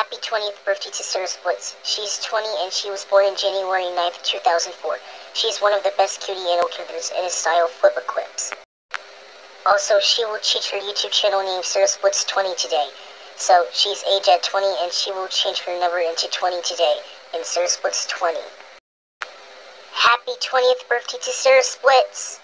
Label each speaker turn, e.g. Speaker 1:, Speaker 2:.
Speaker 1: Happy 20th birthday to Sarah Splits. She's 20 and she was born in January 9th, 2004. She's one of the best cutie animal killers in his style flip clips. Also, she will change her YouTube channel name Sarah Splits 20 today. So, she's age at 20 and she will change her number into 20 today in Sarah Splits 20. Happy 20th birthday to Sarah Splits!